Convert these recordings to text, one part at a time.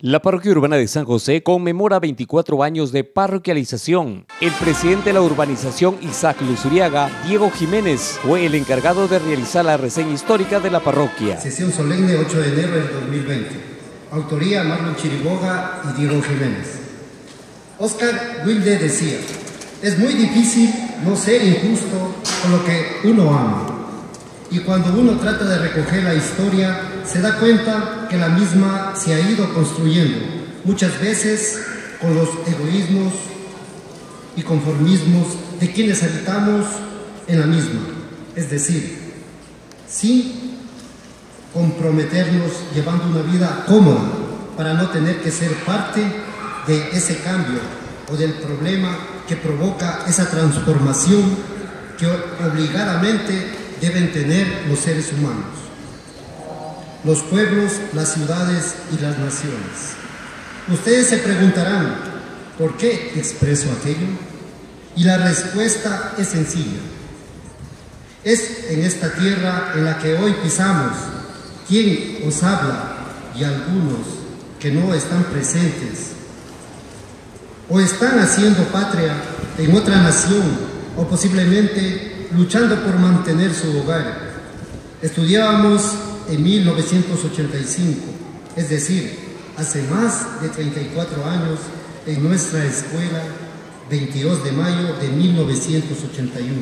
La parroquia urbana de San José conmemora 24 años de parroquialización. El presidente de la urbanización, Isaac Luzuriaga, Diego Jiménez, fue el encargado de realizar la reseña histórica de la parroquia. Sesión solemne 8 de enero del 2020. Autoría Marlon Chiriboga y Diego Jiménez. Oscar Wilde decía, es muy difícil no ser injusto con lo que uno ama. Y cuando uno trata de recoger la historia, se da cuenta que la misma se ha ido construyendo, muchas veces con los egoísmos y conformismos de quienes habitamos en la misma. Es decir, sin comprometernos llevando una vida cómoda para no tener que ser parte de ese cambio o del problema que provoca esa transformación que obligadamente deben tener los seres humanos, los pueblos, las ciudades y las naciones. Ustedes se preguntarán, ¿por qué expreso aquello? Y la respuesta es sencilla. Es en esta tierra en la que hoy pisamos quien os habla y algunos que no están presentes o están haciendo patria en otra nación o posiblemente luchando por mantener su hogar. Estudiábamos en 1985, es decir, hace más de 34 años en nuestra escuela 22 de mayo de 1981,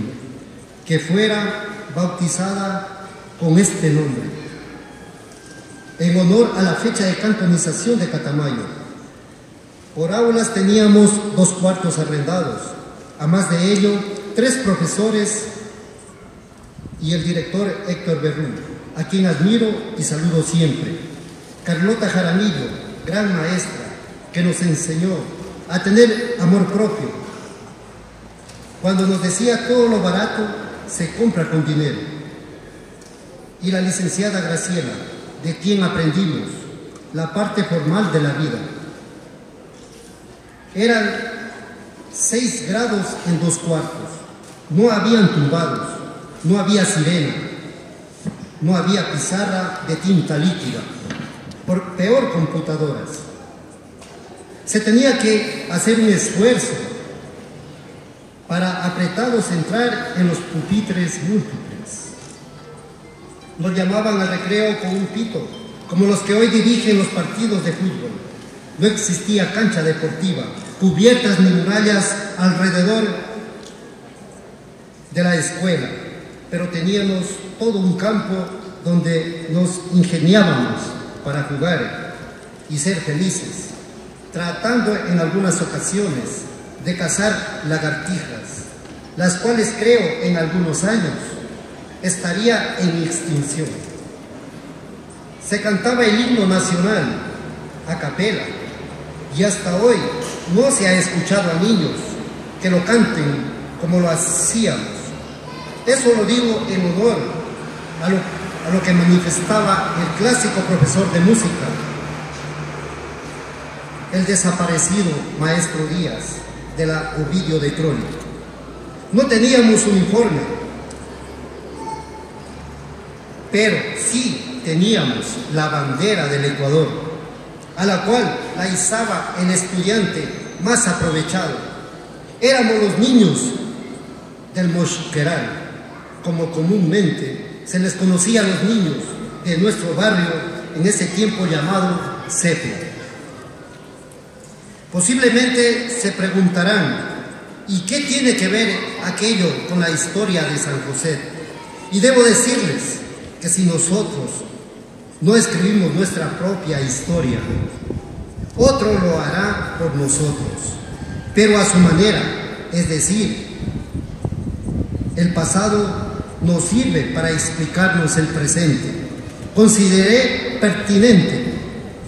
que fuera bautizada con este nombre, en honor a la fecha de cantonización de Catamayo. Por aulas teníamos dos cuartos arrendados, a más de ello, tres profesores y el director Héctor Berrú, a quien admiro y saludo siempre. Carlota Jaramillo, gran maestra, que nos enseñó a tener amor propio. Cuando nos decía todo lo barato se compra con dinero. Y la licenciada Graciela, de quien aprendimos la parte formal de la vida. Eran seis grados en dos cuartos, no habían tumbados no había sirena, no había pizarra de tinta líquida, por peor computadoras. Se tenía que hacer un esfuerzo para apretados entrar en los pupitres múltiples. Nos llamaban al recreo con un pito, como los que hoy dirigen los partidos de fútbol. No existía cancha deportiva, cubiertas ni murallas alrededor de la escuela pero teníamos todo un campo donde nos ingeniábamos para jugar y ser felices, tratando en algunas ocasiones de cazar lagartijas, las cuales creo en algunos años estaría en extinción. Se cantaba el himno nacional a capela y hasta hoy no se ha escuchado a niños que lo canten como lo hacíamos eso lo digo en honor a lo, que manifestaba el clásico profesor de música, el desaparecido maestro Díaz de la Ovidio de Troya. No teníamos uniforme, pero sí teníamos la bandera del Ecuador, a la cual la izaba el estudiante más aprovechado. Éramos los niños del Mosqueral como comúnmente se les conocía a los niños de nuestro barrio en ese tiempo llamado CEPE. Posiblemente se preguntarán, ¿y qué tiene que ver aquello con la historia de San José? Y debo decirles que si nosotros no escribimos nuestra propia historia, otro lo hará por nosotros, pero a su manera, es decir, el pasado nos sirve para explicarnos el presente. Consideré pertinente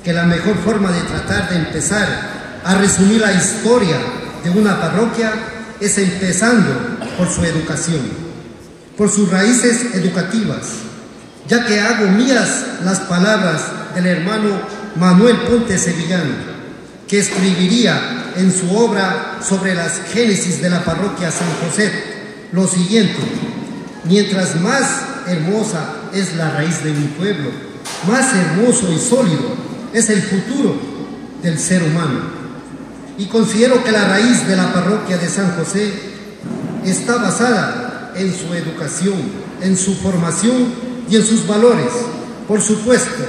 que la mejor forma de tratar de empezar a resumir la historia de una parroquia es empezando por su educación, por sus raíces educativas, ya que hago mías las palabras del hermano Manuel Ponte Sevillano, que escribiría en su obra sobre las génesis de la parroquia San José lo siguiente, Mientras más hermosa es la raíz de un pueblo, más hermoso y sólido es el futuro del ser humano. Y considero que la raíz de la parroquia de San José está basada en su educación, en su formación y en sus valores. Por supuesto,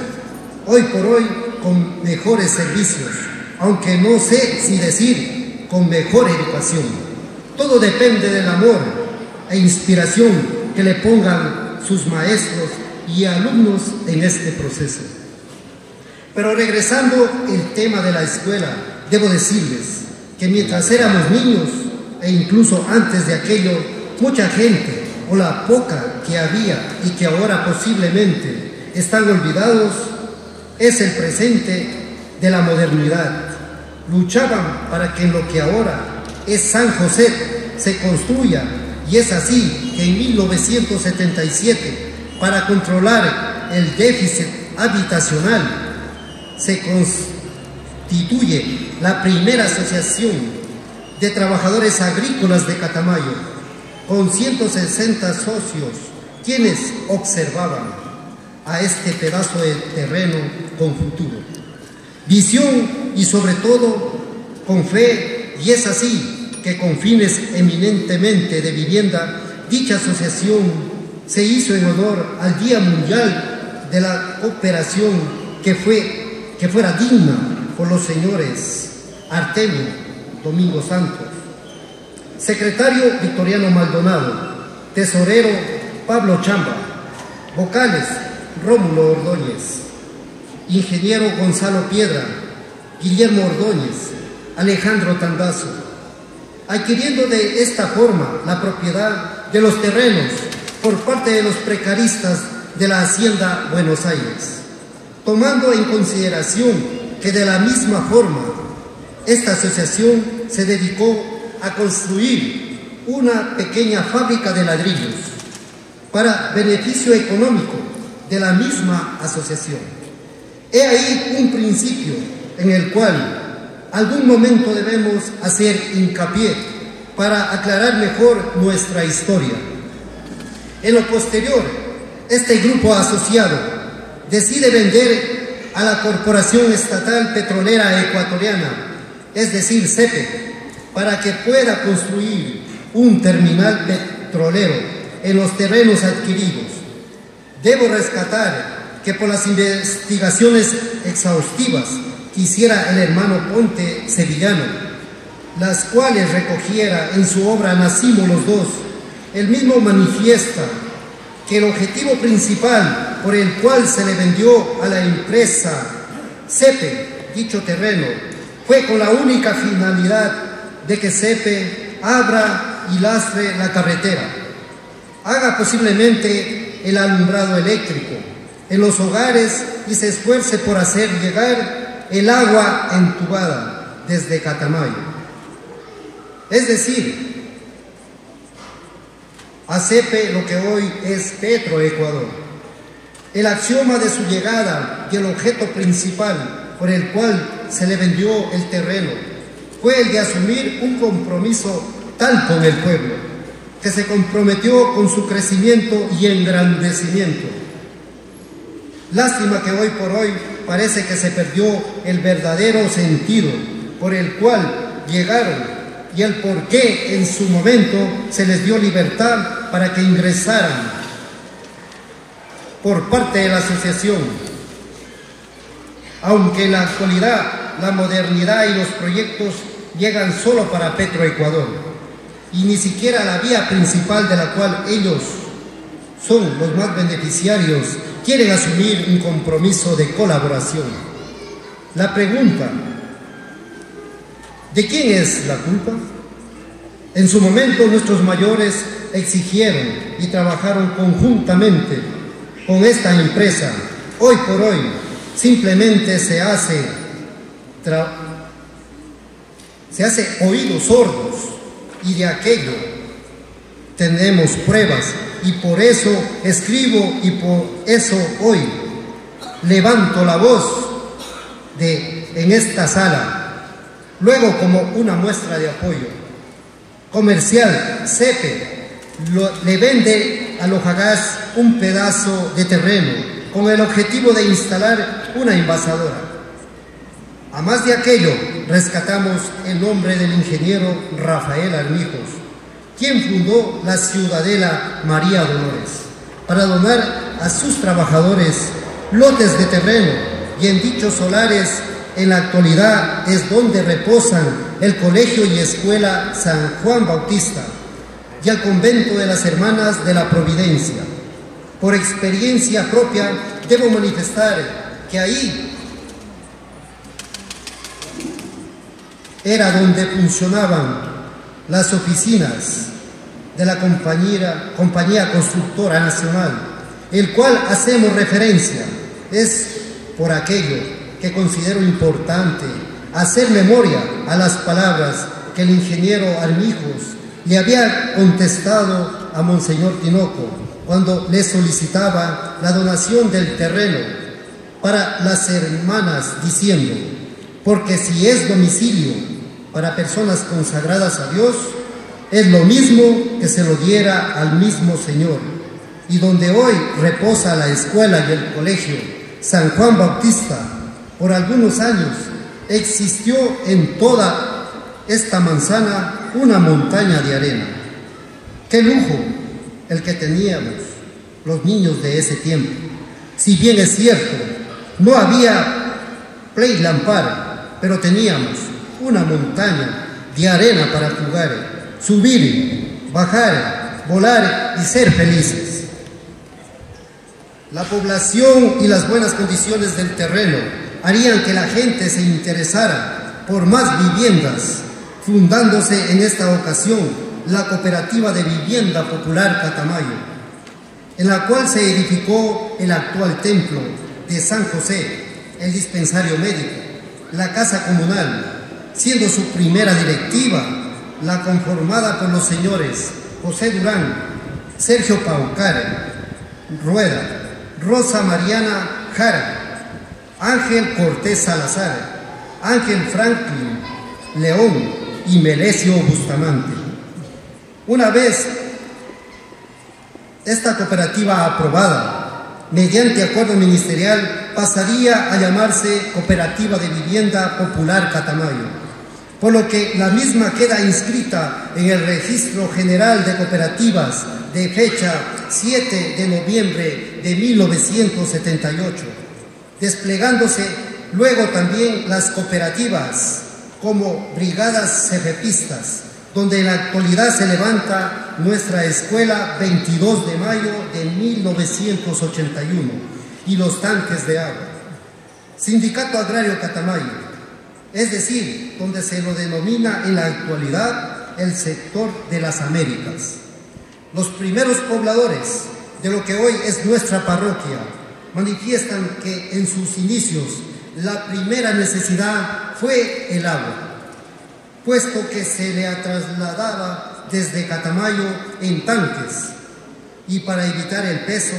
hoy por hoy con mejores servicios, aunque no sé si decir con mejor educación. Todo depende del amor e inspiración que le pongan sus maestros y alumnos en este proceso. Pero regresando el tema de la escuela, debo decirles que mientras éramos niños e incluso antes de aquello, mucha gente o la poca que había y que ahora posiblemente están olvidados, es el presente de la modernidad. Luchaban para que lo que ahora es San José se construya y es así que en 1977, para controlar el déficit habitacional, se constituye la primera asociación de trabajadores agrícolas de Catamayo, con 160 socios, quienes observaban a este pedazo de terreno con futuro, visión y sobre todo con fe, y es así que con fines eminentemente de vivienda, dicha asociación se hizo en honor al Día Mundial de la Cooperación que fue que fuera digna por los señores Artemio Domingo Santos, secretario Victoriano Maldonado, tesorero Pablo Chamba, vocales Rómulo Ordóñez, ingeniero Gonzalo Piedra, Guillermo Ordóñez, Alejandro Tandazo, adquiriendo de esta forma la propiedad de los terrenos por parte de los precaristas de la Hacienda Buenos Aires tomando en consideración que de la misma forma esta asociación se dedicó a construir una pequeña fábrica de ladrillos para beneficio económico de la misma asociación. He ahí un principio en el cual algún momento debemos hacer hincapié para aclarar mejor nuestra historia. En lo posterior, este grupo asociado decide vender a la Corporación Estatal Petrolera Ecuatoriana, es decir, CEPE, para que pueda construir un terminal petrolero en los terrenos adquiridos. Debo rescatar que por las investigaciones exhaustivas que hiciera el hermano Ponte Sevillano, las cuales recogiera en su obra Nacimos los dos, el mismo manifiesta que el objetivo principal por el cual se le vendió a la empresa CEPE dicho terreno fue con la única finalidad de que CEPE abra y lastre la carretera, haga posiblemente el alumbrado eléctrico en los hogares y se esfuerce por hacer llegar el agua entubada desde Catamayo. Es decir, a CEPE lo que hoy es Petroecuador. El axioma de su llegada y el objeto principal por el cual se le vendió el terreno fue el de asumir un compromiso tal con el pueblo, que se comprometió con su crecimiento y engrandecimiento. Lástima que hoy por hoy parece que se perdió el verdadero sentido por el cual llegaron y el por qué en su momento se les dio libertad para que ingresaran por parte de la asociación. Aunque en la actualidad la modernidad y los proyectos llegan solo para Petroecuador y ni siquiera la vía principal de la cual ellos son los más beneficiarios quieren asumir un compromiso de colaboración. La pregunta ¿De quién es la culpa? En su momento nuestros mayores exigieron y trabajaron conjuntamente con esta empresa. Hoy por hoy simplemente se hace, se hace oídos sordos y de aquello tenemos pruebas y por eso escribo y por eso hoy levanto la voz de, en esta sala Luego, como una muestra de apoyo comercial, CEPE le vende a Lojagás un pedazo de terreno con el objetivo de instalar una envasadora. A más de aquello, rescatamos el nombre del ingeniero Rafael Armijos, quien fundó la ciudadela María Dolores, para donar a sus trabajadores lotes de terreno y en dichos solares en la actualidad es donde reposan el Colegio y Escuela San Juan Bautista y el Convento de las Hermanas de la Providencia. Por experiencia propia debo manifestar que ahí era donde funcionaban las oficinas de la compañía, constructora nacional, el cual hacemos referencia, es por aquello que considero importante hacer memoria a las palabras que el ingeniero Armijos le había contestado a Monseñor Tinoco cuando le solicitaba la donación del terreno para las hermanas, diciendo, porque si es domicilio para personas consagradas a Dios, es lo mismo que se lo diera al mismo Señor. Y donde hoy reposa la escuela y el colegio San Juan Bautista, por algunos años existió en toda esta manzana una montaña de arena. Qué lujo el que teníamos los niños de ese tiempo. Si bien es cierto, no había play lampar, pero teníamos una montaña de arena para jugar, subir, bajar, volar y ser felices. La población y las buenas condiciones del terreno harían que la gente se interesara por más viviendas, fundándose en esta ocasión la Cooperativa de Vivienda Popular Catamayo, en la cual se edificó el actual templo de San José, el dispensario médico, la casa comunal, siendo su primera directiva la conformada por los señores José Durán, Sergio Paucar, Rueda, Rosa Mariana Jara, Ángel Cortés Salazar, Ángel Franklin León y Melesio Bustamante. Una vez esta cooperativa aprobada, mediante acuerdo ministerial, pasaría a llamarse Cooperativa de Vivienda Popular Catamayo, por lo que la misma queda inscrita en el Registro General de Cooperativas de fecha 7 de noviembre de 1978 desplegándose luego también las cooperativas como brigadas cefepistas, donde en la actualidad se levanta nuestra escuela 22 de mayo de 1981 y los tanques de agua. Sindicato Agrario Catamayo, es decir, donde se lo denomina en la actualidad el sector de las Américas. Los primeros pobladores de lo que hoy es nuestra parroquia, manifiestan que en sus inicios la primera necesidad fue el agua, puesto que se le trasladaba desde Catamayo en tanques y para evitar el peso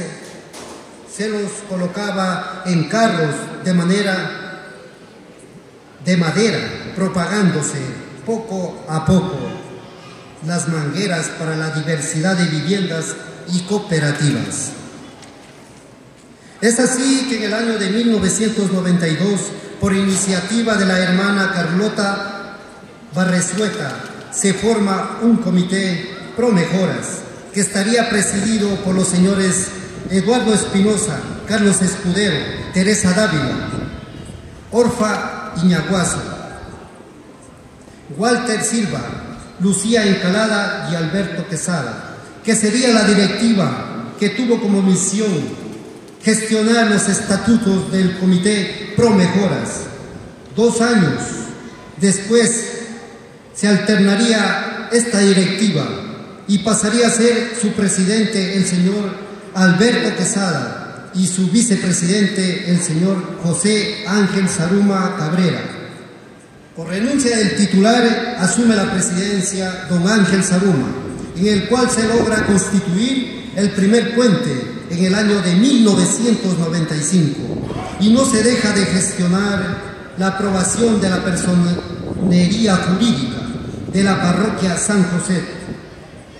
se los colocaba en carros de manera de madera, propagándose poco a poco las mangueras para la diversidad de viviendas y cooperativas. Es así que en el año de 1992, por iniciativa de la hermana Carlota Barresueta, se forma un comité pro mejoras que estaría presidido por los señores Eduardo Espinosa, Carlos Escudero, Teresa Dávila, Orfa Iñaguazo, Walter Silva, Lucía Encalada y Alberto Quesada, que sería la directiva que tuvo como misión gestionar los estatutos del Comité Pro Mejoras. Dos años después se alternaría esta directiva y pasaría a ser su presidente el señor Alberto Quesada y su vicepresidente el señor José Ángel Saruma Cabrera. Por renuncia del titular asume la presidencia don Ángel Saruma, en el cual se logra constituir el primer puente en el año de 1995 y no se deja de gestionar la aprobación de la personería jurídica de la parroquia San José,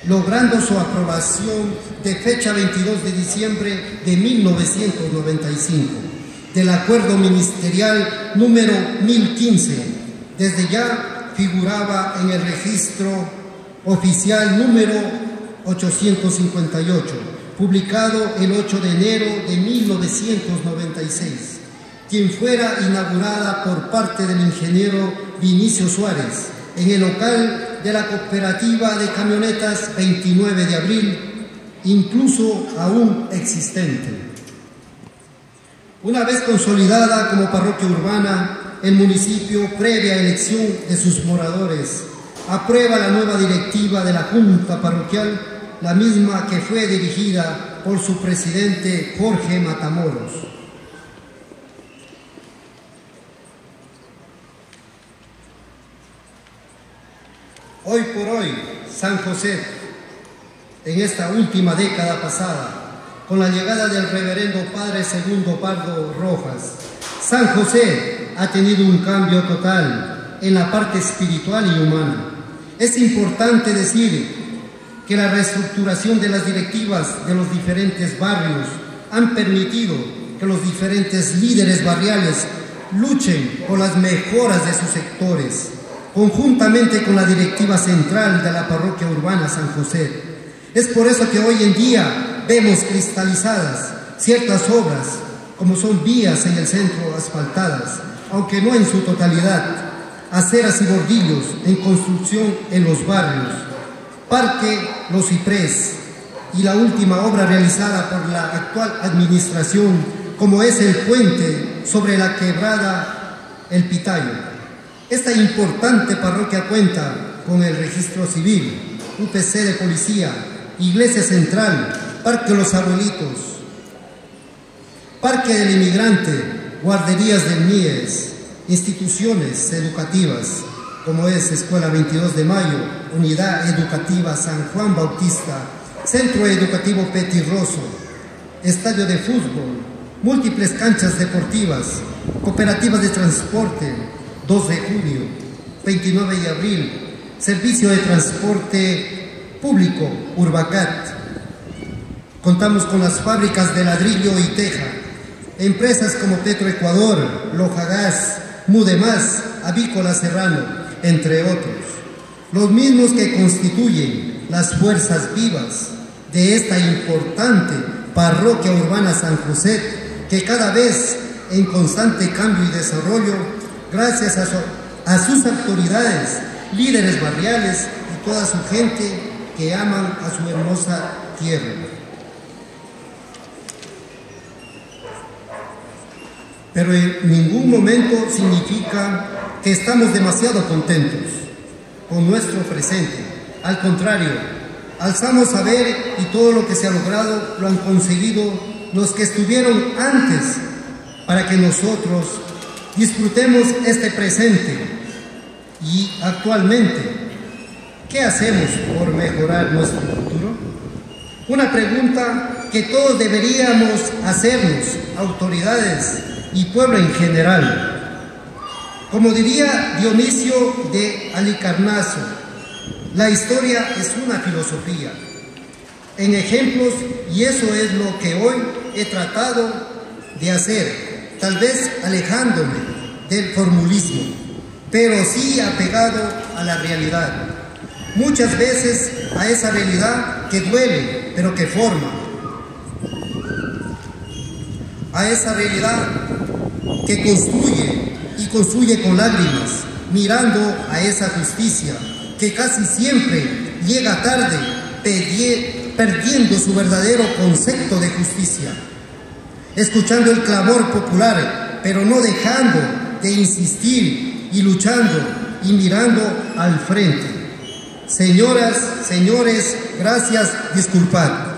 logrando su aprobación de fecha 22 de diciembre de 1995, del acuerdo ministerial número 1015. Desde ya figuraba en el registro oficial número 858, publicado el 8 de enero de 1996, quien fuera inaugurada por parte del ingeniero Vinicio Suárez en el local de la cooperativa de camionetas 29 de abril, incluso aún existente. Una vez consolidada como parroquia urbana, el municipio, previa elección de sus moradores, aprueba la nueva directiva de la Junta Parroquial, la misma que fue dirigida por su presidente Jorge Matamoros. Hoy por hoy, San José, en esta última década pasada, con la llegada del reverendo Padre Segundo Pardo Rojas. San José ha tenido un cambio total en la parte espiritual y humana. Es importante decir que la reestructuración de las directivas de los diferentes barrios han permitido que los diferentes líderes barriales luchen por las mejoras de sus sectores, conjuntamente con la directiva central de la parroquia urbana San José. Es por eso que hoy en día vemos cristalizadas ciertas obras, como son vías en el centro asfaltadas, aunque no en su totalidad, aceras y bordillos en construcción en los barrios, Parque Los Ciprés y la última obra realizada por la actual administración, como es el puente sobre la quebrada El Pitayo. Esta importante parroquia cuenta con el registro civil, UPC de policía, iglesia central, Parque Los Abuelitos, Parque del Inmigrante, guarderías del MIES, instituciones educativas, como es Escuela 22 de Mayo, Unidad Educativa San Juan Bautista, Centro Educativo Petirroso, Estadio de Fútbol, múltiples canchas deportivas, cooperativas de transporte, 2 de junio, 29 de abril, Servicio de Transporte Público, Urbacat, Contamos con las fábricas de ladrillo y teja, empresas como Petroecuador, Gas, Mudemás, Avícola Serrano, entre otros. Los mismos que constituyen las fuerzas vivas de esta importante parroquia urbana San José, que cada vez en constante cambio y desarrollo, gracias a, sus autoridades, líderes barriales y toda su gente que aman a su hermosa tierra. pero en ningún momento significa que estamos demasiado contentos con nuestro presente. Al contrario, alzamos a ver y todo lo que se ha logrado lo han conseguido los que estuvieron antes para que nosotros disfrutemos este presente y actualmente. ¿Qué hacemos por mejorar nuestro futuro? Una pregunta que todos deberíamos hacernos, autoridades, y pueblo en general. Como diría Dionisio de Alicarnaso, la historia es una filosofía en ejemplos y eso es lo que hoy he tratado de hacer, tal vez alejándome del formulismo, pero sí apegado a la realidad. Muchas veces a esa realidad que duele, pero que forma. A esa realidad que construye y construye con lágrimas, mirando a esa justicia que casi siempre llega tarde, perdiendo su verdadero concepto de justicia, escuchando el clamor popular, pero no dejando de insistir y luchando y mirando al frente. Señoras, señores, gracias, disculpad.